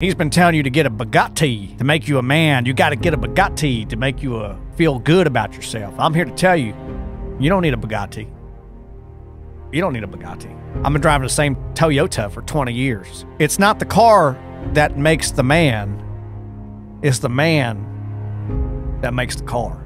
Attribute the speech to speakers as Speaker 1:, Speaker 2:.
Speaker 1: He's been telling you to get a Bugatti to make you a man. You got to get a Bugatti to make you uh, feel good about yourself. I'm here to tell you, you don't need a Bugatti. You don't need a Bugatti. I've been driving the same Toyota for 20 years. It's not the car that makes the man, it's the man that makes the car.